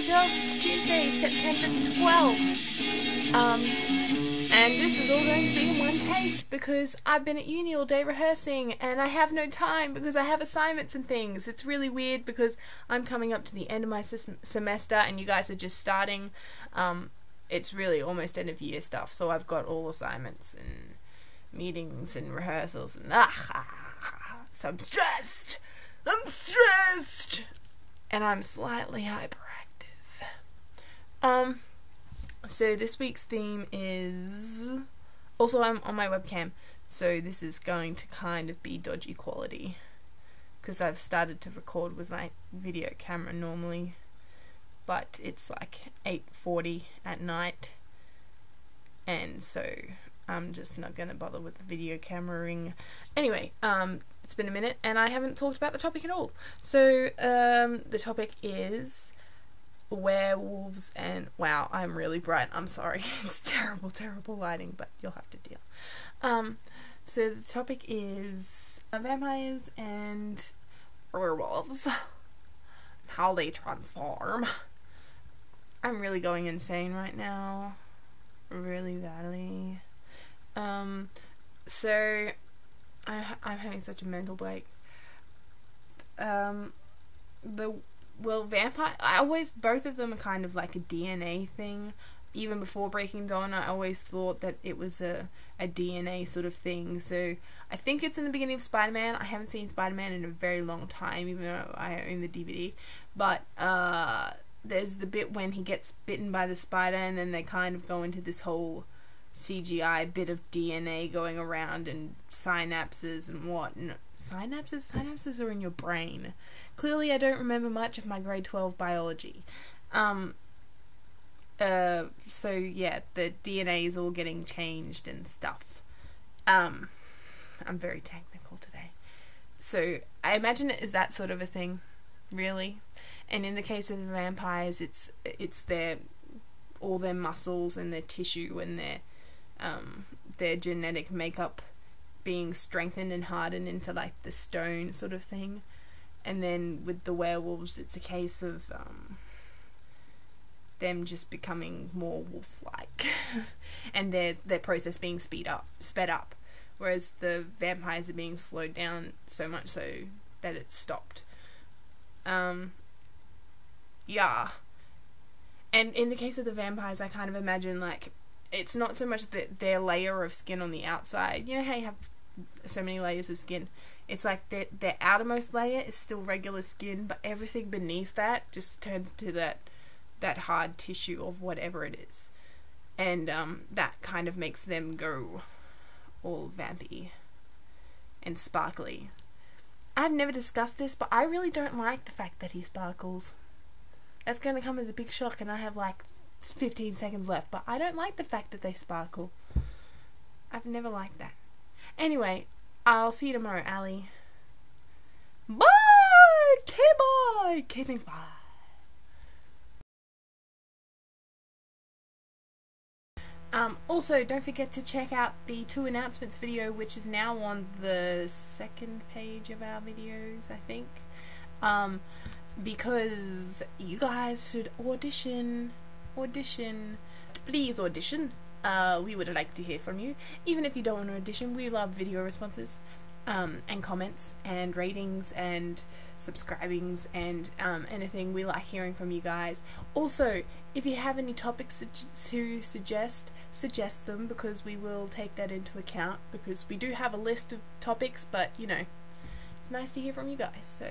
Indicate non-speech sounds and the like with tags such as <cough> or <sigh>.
Hi girls, it's Tuesday, September 12th. Um, and this is all going to be in one take because I've been at uni all day rehearsing and I have no time because I have assignments and things. It's really weird because I'm coming up to the end of my semester and you guys are just starting. Um, it's really almost end of year stuff, so I've got all assignments and meetings and rehearsals and ah, so I'm stressed. I'm stressed and I'm slightly hyperactive. Um, so this week's theme is also I'm on my webcam, so this is going to kind of be dodgy quality because I've started to record with my video camera normally, but it's like 8:40 at night, and so I'm just not gonna bother with the video cameraing. Anyway, um, it's been a minute and I haven't talked about the topic at all. So, um, the topic is werewolves and wow, I'm really bright. I'm sorry. <laughs> it's terrible, terrible lighting, but you'll have to deal. Um, so the topic is vampires and werewolves. How they transform. I'm really going insane right now. Really badly. Um, so I, I'm having such a mental break. Um, the well, vampire. I always both of them are kind of like a DNA thing. Even before Breaking Dawn, I always thought that it was a a DNA sort of thing. So I think it's in the beginning of Spider Man. I haven't seen Spider Man in a very long time, even though I own the DVD. But uh, there's the bit when he gets bitten by the spider, and then they kind of go into this whole CGI bit of DNA going around and synapses and what. No, synapses? Synapses are in your brain. Clearly, I don't remember much of my grade 12 biology. Um, uh, so yeah, the DNA is all getting changed and stuff. Um, I'm very technical today. So I imagine it is that sort of a thing, really. And in the case of the vampires, it's it's their all their muscles and their tissue and their um, their genetic makeup being strengthened and hardened into like the stone sort of thing. And then with the werewolves, it's a case of um, them just becoming more wolf-like, <laughs> and their their process being speed up, sped up, whereas the vampires are being slowed down so much so that it's stopped. Um, yeah. And in the case of the vampires, I kind of imagine like it's not so much that their layer of skin on the outside. You know how you have so many layers of skin. It's like their their outermost layer is still regular skin, but everything beneath that just turns to that that hard tissue of whatever it is, and um, that kind of makes them go all vampy and sparkly. I've never discussed this, but I really don't like the fact that he sparkles. That's going to come as a big shock, and I have like 15 seconds left, but I don't like the fact that they sparkle. I've never liked that. Anyway, I'll see you tomorrow, Ali. Bye! K-bye! K thanks, bye. Um, also, don't forget to check out the two announcements video, which is now on the second page of our videos, I think. Um, because you guys should audition audition. Please audition. Uh, we would like to hear from you. Even if you don't want to audition, we love video responses. Um, and comments and ratings and subscribings and um, anything. We like hearing from you guys. Also, if you have any topics to suggest, suggest them because we will take that into account because we do have a list of topics, but you know, it's nice to hear from you guys. So.